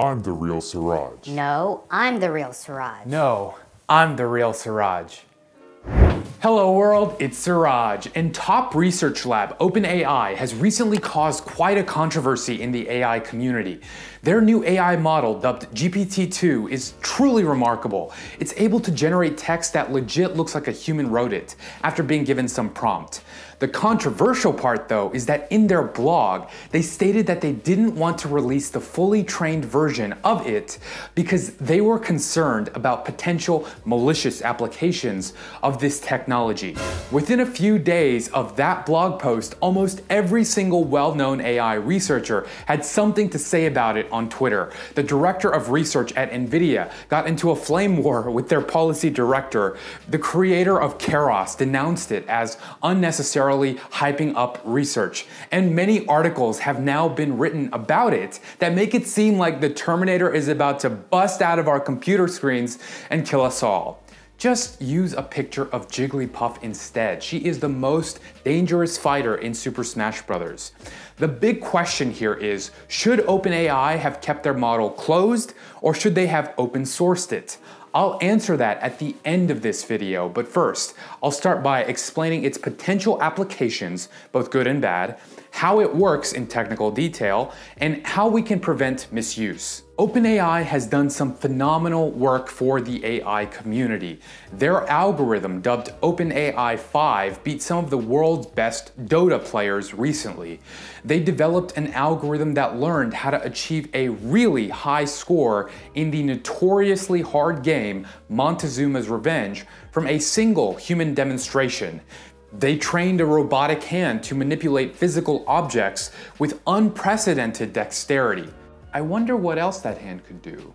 I'm the real Siraj. No, I'm the real Siraj. No, I'm the real Siraj. Hello world, it's Siraj, and top research lab OpenAI has recently caused quite a controversy in the AI community. Their new AI model, dubbed GPT-2, is truly remarkable. It's able to generate text that legit looks like a human wrote it, after being given some prompt. The controversial part though is that in their blog, they stated that they didn't want to release the fully trained version of it because they were concerned about potential malicious applications of this technology. Within a few days of that blog post, almost every single well-known AI researcher had something to say about it on Twitter. The director of research at NVIDIA got into a flame war with their policy director. The creator of Keras denounced it as hyping up research. And many articles have now been written about it that make it seem like the Terminator is about to bust out of our computer screens and kill us all. Just use a picture of Jigglypuff instead. She is the most dangerous fighter in Super Smash Bros. The big question here is, should OpenAI have kept their model closed or should they have open sourced it? I'll answer that at the end of this video, but first, I'll start by explaining its potential applications, both good and bad, how it works in technical detail, and how we can prevent misuse. OpenAI has done some phenomenal work for the AI community. Their algorithm, dubbed OpenAI 5, beat some of the world's best Dota players recently. They developed an algorithm that learned how to achieve a really high score in the notoriously hard game Montezuma's Revenge from a single human demonstration. They trained a robotic hand to manipulate physical objects with unprecedented dexterity. I wonder what else that hand could do.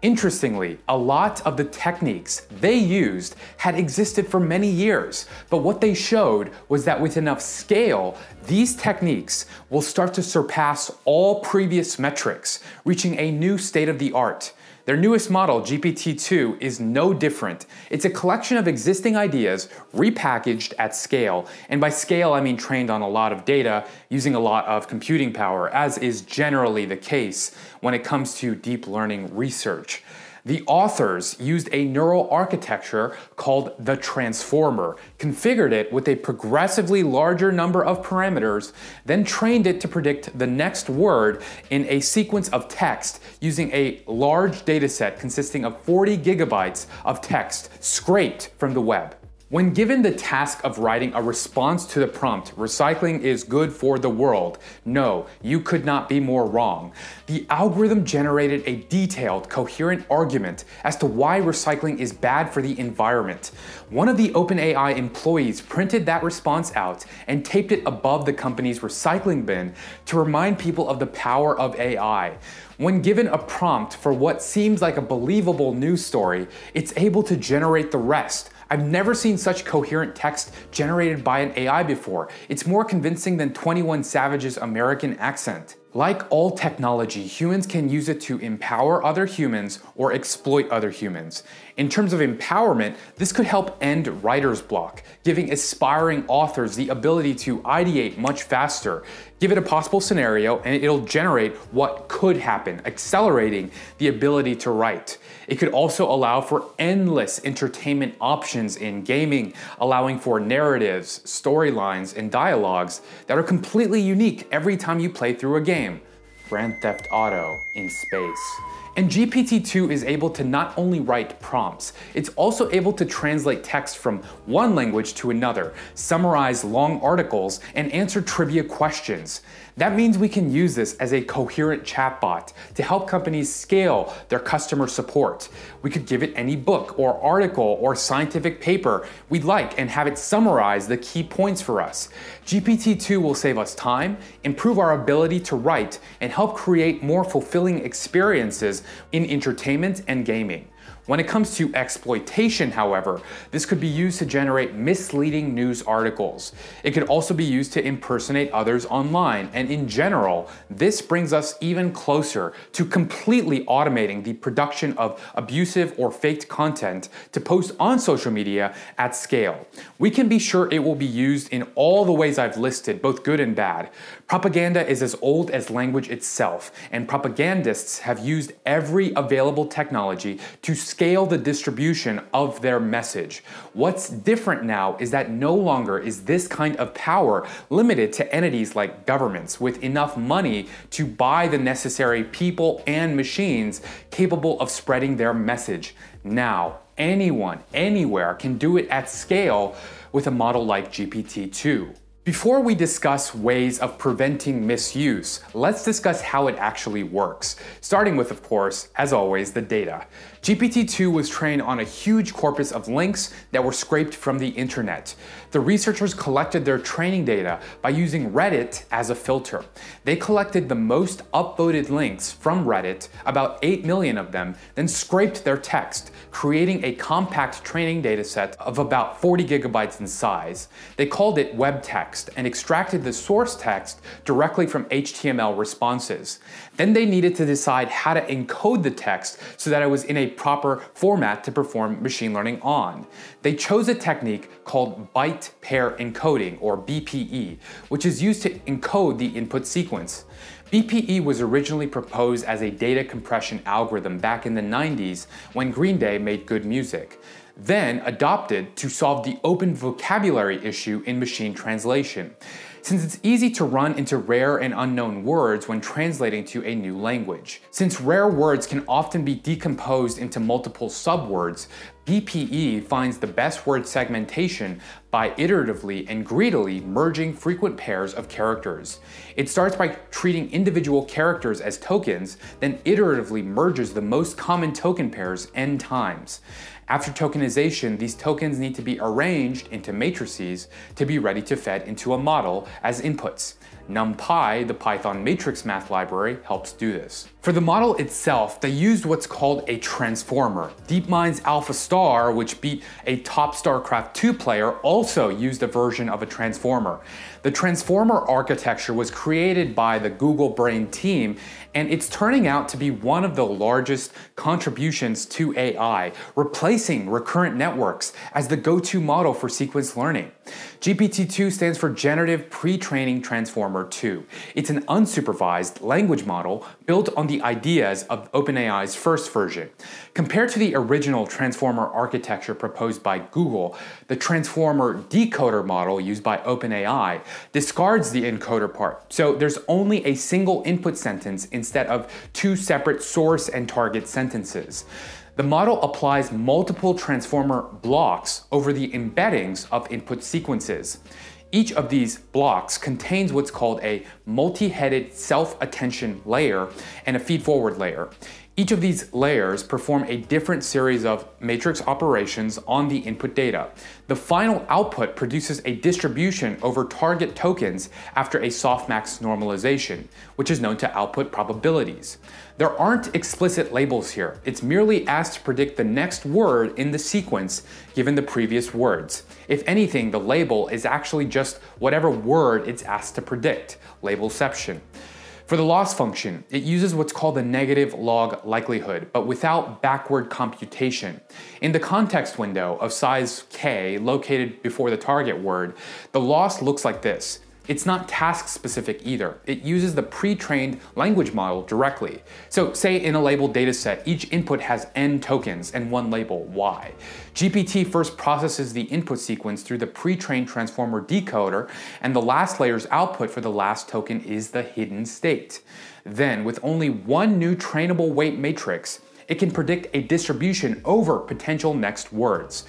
Interestingly, a lot of the techniques they used had existed for many years, but what they showed was that with enough scale, these techniques will start to surpass all previous metrics, reaching a new state of the art. Their newest model, GPT-2, is no different. It's a collection of existing ideas repackaged at scale. And by scale, I mean trained on a lot of data using a lot of computing power, as is generally the case when it comes to deep learning research. The authors used a neural architecture called the transformer, configured it with a progressively larger number of parameters, then trained it to predict the next word in a sequence of text using a large dataset consisting of 40 gigabytes of text scraped from the web. When given the task of writing a response to the prompt, recycling is good for the world, no, you could not be more wrong. The algorithm generated a detailed, coherent argument as to why recycling is bad for the environment. One of the OpenAI employees printed that response out and taped it above the company's recycling bin to remind people of the power of AI. When given a prompt for what seems like a believable news story, it's able to generate the rest, I've never seen such coherent text generated by an AI before. It's more convincing than 21 Savage's American accent. Like all technology, humans can use it to empower other humans or exploit other humans. In terms of empowerment, this could help end writer's block, giving aspiring authors the ability to ideate much faster. Give it a possible scenario and it'll generate what could happen, accelerating the ability to write. It could also allow for endless entertainment options in gaming, allowing for narratives, storylines, and dialogues that are completely unique every time you play through a game. Grand Theft Auto in space. And GPT-2 is able to not only write prompts, it's also able to translate text from one language to another, summarize long articles, and answer trivia questions. That means we can use this as a coherent chatbot to help companies scale their customer support. We could give it any book or article or scientific paper we'd like and have it summarize the key points for us. GPT-2 will save us time, improve our ability to write, and help create more fulfilling experiences in entertainment and gaming. When it comes to exploitation, however, this could be used to generate misleading news articles. It could also be used to impersonate others online, and in general, this brings us even closer to completely automating the production of abusive or faked content to post on social media at scale. We can be sure it will be used in all the ways I've listed, both good and bad. Propaganda is as old as language itself, and propagandists have used every available technology to scale the distribution of their message. What's different now is that no longer is this kind of power limited to entities like governments with enough money to buy the necessary people and machines capable of spreading their message. Now, anyone, anywhere can do it at scale with a model like GPT-2. Before we discuss ways of preventing misuse, let's discuss how it actually works, starting with, of course, as always, the data. GPT-2 was trained on a huge corpus of links that were scraped from the internet. The researchers collected their training data by using Reddit as a filter. They collected the most upvoted links from Reddit, about 8 million of them, then scraped their text, creating a compact training dataset of about 40 gigabytes in size. They called it web text and extracted the source text directly from HTML responses. Then they needed to decide how to encode the text so that it was in a proper format to perform machine learning on. They chose a technique called byte pair encoding, or BPE, which is used to encode the input sequence. BPE was originally proposed as a data compression algorithm back in the 90s when Green Day made good music then adopted to solve the open vocabulary issue in machine translation since it's easy to run into rare and unknown words when translating to a new language. Since rare words can often be decomposed into multiple subwords, BPE finds the best word segmentation by iteratively and greedily merging frequent pairs of characters. It starts by treating individual characters as tokens, then iteratively merges the most common token pairs n times. After tokenization, these tokens need to be arranged into matrices to be ready to fed into a model as inputs. NumPy, the Python matrix math library, helps do this. For the model itself, they used what's called a transformer. DeepMind's AlphaStar, which beat a top StarCraft 2 player, also used a version of a transformer. The transformer architecture was created by the Google Brain team, and it's turning out to be one of the largest contributions to AI, replacing recurrent networks as the go-to model for sequence learning. GPT-2 stands for Generative Pre-training Transformer 2. It's an unsupervised language model built on the ideas of OpenAI's first version. Compared to the original transformer architecture proposed by Google, the transformer decoder model used by OpenAI discards the encoder part. So there's only a single input sentence instead of two separate source and target sentences. The model applies multiple transformer blocks over the embeddings of input sequences. Each of these blocks contains what's called a multi-headed self-attention layer and a feed-forward layer. Each of these layers perform a different series of matrix operations on the input data. The final output produces a distribution over target tokens after a softmax normalization, which is known to output probabilities. There aren't explicit labels here. It's merely asked to predict the next word in the sequence given the previous words. If anything, the label is actually just whatever word it's asked to predict, labelception. For the loss function, it uses what's called the negative log likelihood, but without backward computation. In the context window of size k located before the target word, the loss looks like this. It's not task specific either. It uses the pre-trained language model directly. So say in a labeled dataset, each input has n tokens and one label, y. GPT first processes the input sequence through the pre-trained transformer decoder, and the last layer's output for the last token is the hidden state. Then, with only one new trainable weight matrix, it can predict a distribution over potential next words.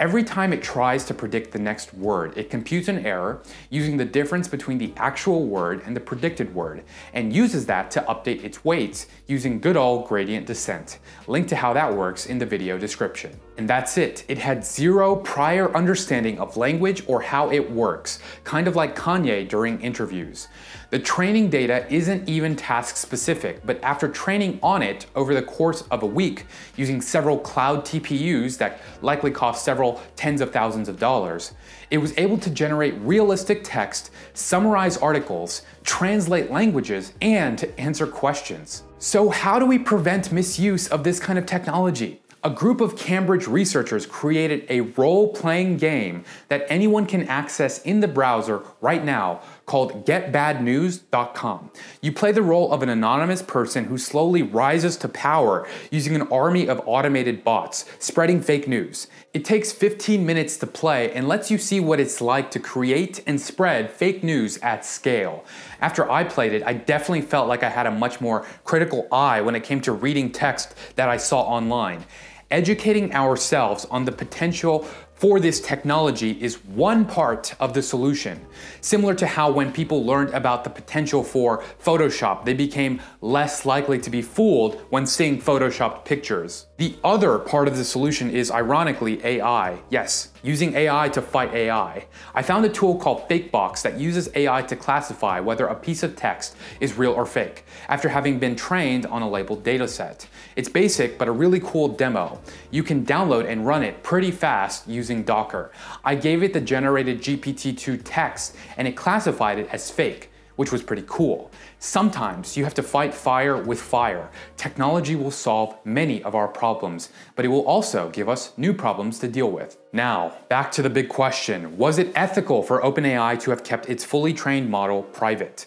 Every time it tries to predict the next word, it computes an error using the difference between the actual word and the predicted word, and uses that to update its weights using good old gradient descent. Link to how that works in the video description. And that's it. It had zero prior understanding of language or how it works, kind of like Kanye during interviews. The training data isn't even task specific, but after training on it over the course of a week using several cloud TPUs that likely cost several tens of thousands of dollars, it was able to generate realistic text, summarize articles, translate languages, and to answer questions. So how do we prevent misuse of this kind of technology? a group of Cambridge researchers created a role-playing game that anyone can access in the browser right now called getbadnews.com. You play the role of an anonymous person who slowly rises to power using an army of automated bots spreading fake news. It takes 15 minutes to play and lets you see what it's like to create and spread fake news at scale. After I played it, I definitely felt like I had a much more critical eye when it came to reading text that I saw online. Educating ourselves on the potential for this technology is one part of the solution. Similar to how when people learned about the potential for Photoshop, they became less likely to be fooled when seeing Photoshopped pictures. The other part of the solution is ironically AI. Yes, using AI to fight AI. I found a tool called FakeBox that uses AI to classify whether a piece of text is real or fake after having been trained on a labeled dataset. It's basic but a really cool demo. You can download and run it pretty fast using using Docker. I gave it the generated GPT-2 text and it classified it as fake, which was pretty cool. Sometimes you have to fight fire with fire. Technology will solve many of our problems, but it will also give us new problems to deal with. Now, back to the big question. Was it ethical for OpenAI to have kept its fully trained model private?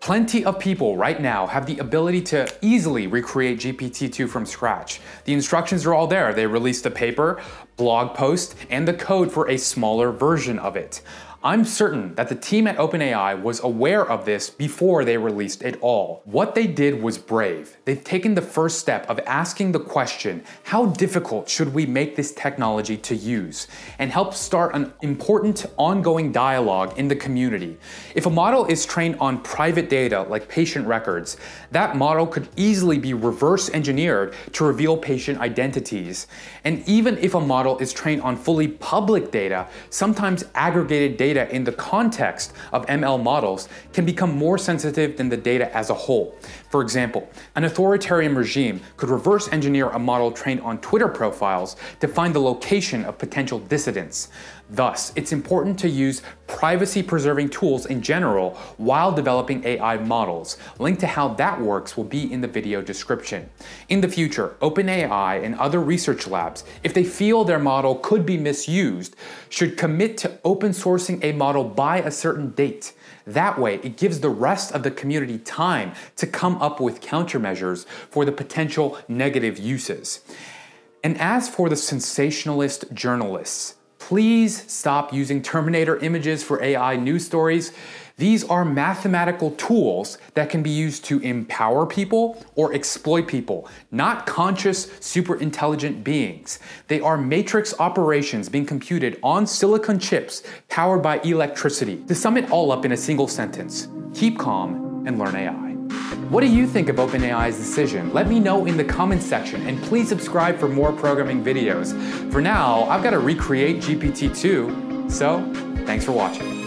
Plenty of people right now have the ability to easily recreate GPT-2 from scratch. The instructions are all there. They released a paper, blog post, and the code for a smaller version of it. I'm certain that the team at OpenAI was aware of this before they released it all. What they did was brave. They've taken the first step of asking the question, how difficult should we make this technology to use? And help start an important ongoing dialogue in the community. If a model is trained on private data like patient records, that model could easily be reverse engineered to reveal patient identities. And even if a model is trained on fully public data, sometimes aggregated data data in the context of ML models can become more sensitive than the data as a whole. For example, an authoritarian regime could reverse engineer a model trained on Twitter profiles to find the location of potential dissidents. Thus, it's important to use privacy-preserving tools in general while developing AI models. Link to how that works will be in the video description. In the future, OpenAI and other research labs, if they feel their model could be misused, should commit to open sourcing a model by a certain date. That way, it gives the rest of the community time to come up with countermeasures for the potential negative uses. And as for the sensationalist journalists, please stop using Terminator images for AI news stories. These are mathematical tools that can be used to empower people or exploit people, not conscious, super intelligent beings. They are matrix operations being computed on silicon chips powered by electricity. To sum it all up in a single sentence, keep calm and learn AI. What do you think of OpenAI's decision? Let me know in the comments section and please subscribe for more programming videos. For now, I've got to recreate GPT-2, so thanks for watching.